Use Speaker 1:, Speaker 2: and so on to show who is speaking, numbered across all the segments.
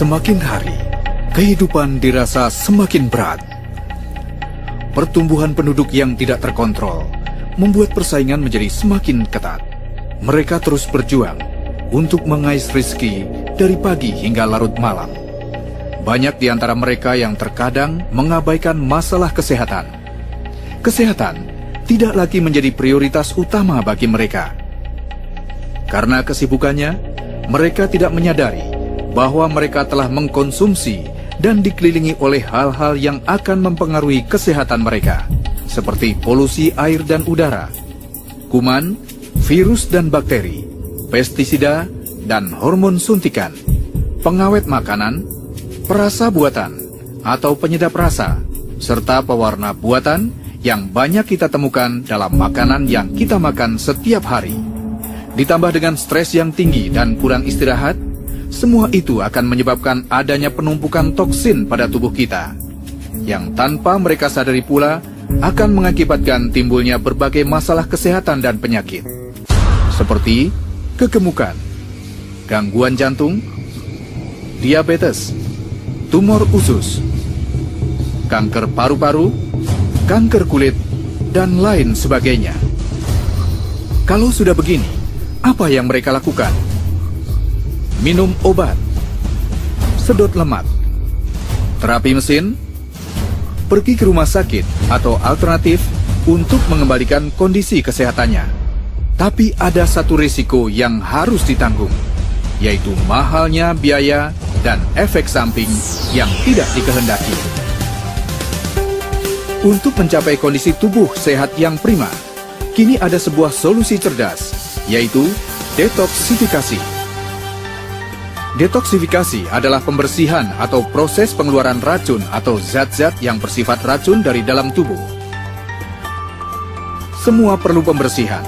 Speaker 1: Semakin hari, kehidupan dirasa semakin berat. Pertumbuhan penduduk yang tidak terkontrol membuat persaingan menjadi semakin ketat. Mereka terus berjuang untuk mengais rizki dari pagi hingga larut malam. Banyak di antara mereka yang terkadang mengabaikan masalah kesehatan. Kesehatan tidak lagi menjadi prioritas utama bagi mereka. Karena kesibukannya, mereka tidak menyadari bahwa mereka telah mengkonsumsi dan dikelilingi oleh hal-hal yang akan mempengaruhi kesehatan mereka, seperti polusi air dan udara, kuman, virus dan bakteri, pestisida, dan hormon suntikan, pengawet makanan, perasa buatan, atau penyedap rasa, serta pewarna buatan yang banyak kita temukan dalam makanan yang kita makan setiap hari. Ditambah dengan stres yang tinggi dan kurang istirahat, semua itu akan menyebabkan adanya penumpukan toksin pada tubuh kita, yang tanpa mereka sadari pula akan mengakibatkan timbulnya berbagai masalah kesehatan dan penyakit, seperti kegemukan, gangguan jantung, diabetes, tumor usus, kanker paru-paru, kanker kulit, dan lain sebagainya. Kalau sudah begini, apa yang mereka lakukan? Minum obat, sedot lemak, terapi mesin, pergi ke rumah sakit atau alternatif untuk mengembalikan kondisi kesehatannya. Tapi ada satu risiko yang harus ditanggung, yaitu mahalnya biaya dan efek samping yang tidak dikehendaki. Untuk mencapai kondisi tubuh sehat yang prima, kini ada sebuah solusi cerdas, yaitu detoksifikasi. Detoksifikasi adalah pembersihan atau proses pengeluaran racun atau zat-zat yang bersifat racun dari dalam tubuh. Semua perlu pembersihan.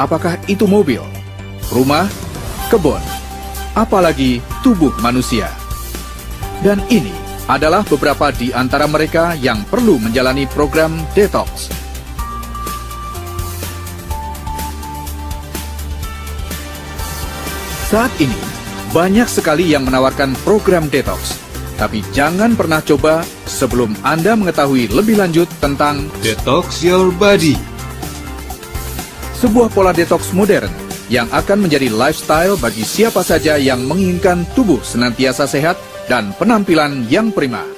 Speaker 1: Apakah itu mobil, rumah, kebun, apalagi tubuh manusia. Dan ini adalah beberapa di antara mereka yang perlu menjalani program detox. Saat ini, banyak sekali yang menawarkan program detox. Tapi jangan pernah coba sebelum Anda mengetahui lebih lanjut tentang
Speaker 2: Detox Your Body.
Speaker 1: Sebuah pola detox modern yang akan menjadi lifestyle bagi siapa saja yang menginginkan tubuh senantiasa sehat dan penampilan yang prima.